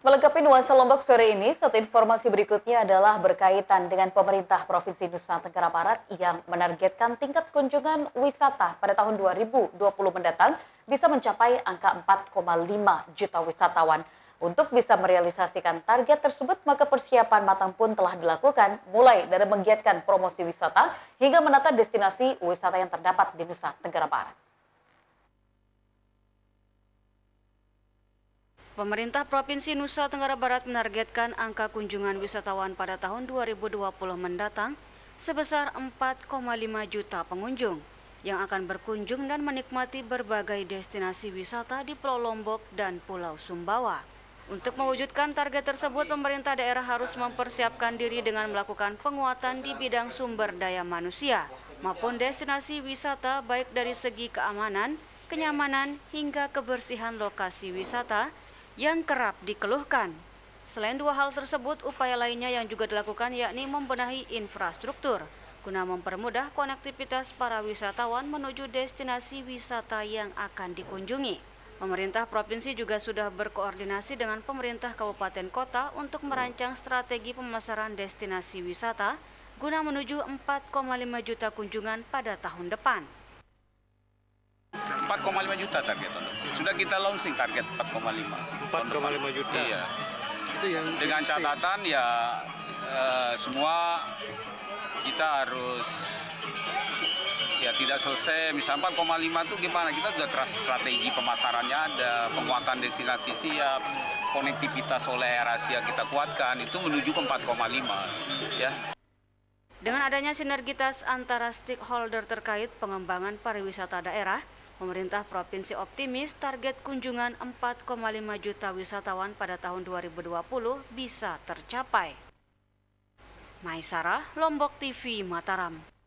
Melengkapi nuansa Lombok sore ini, satu informasi berikutnya adalah berkaitan dengan pemerintah Provinsi Nusa Tenggara Barat yang menargetkan tingkat kunjungan wisata pada tahun 2020 mendatang bisa mencapai angka 4,5 juta wisatawan. Untuk bisa merealisasikan target tersebut, maka persiapan matang pun telah dilakukan, mulai dari menggiatkan promosi wisata hingga menata destinasi wisata yang terdapat di Nusa Tenggara Barat. Pemerintah Provinsi Nusa Tenggara Barat menargetkan angka kunjungan wisatawan pada tahun 2020 mendatang sebesar 4,5 juta pengunjung yang akan berkunjung dan menikmati berbagai destinasi wisata di Pulau Lombok dan Pulau Sumbawa. Untuk mewujudkan target tersebut, pemerintah daerah harus mempersiapkan diri dengan melakukan penguatan di bidang sumber daya manusia maupun destinasi wisata baik dari segi keamanan, kenyamanan, hingga kebersihan lokasi wisata yang kerap dikeluhkan. Selain dua hal tersebut, upaya lainnya yang juga dilakukan yakni membenahi infrastruktur guna mempermudah konektivitas para wisatawan menuju destinasi wisata yang akan dikunjungi. Pemerintah provinsi juga sudah berkoordinasi dengan pemerintah kabupaten kota untuk merancang strategi pemasaran destinasi wisata guna menuju 4,5 juta kunjungan pada tahun depan. 4,5 juta target. Sudah kita launching target 4,5. 4,5 juta. Iya. Itu yang Dengan catatan ya eh, semua kita harus ya tidak selesai misalnya 4,5 itu gimana kita sudah teras strategi pemasarannya ada penguatan destinasi siap konektivitas oleh Air Asia kita kuatkan itu menuju ke 4,5 ya Dengan adanya sinergitas antara stakeholder terkait pengembangan pariwisata daerah, pemerintah provinsi optimis target kunjungan 4,5 juta wisatawan pada tahun 2020 bisa tercapai. Maisara, Lombok TV, Mataram.